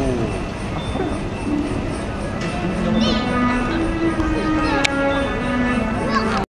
오.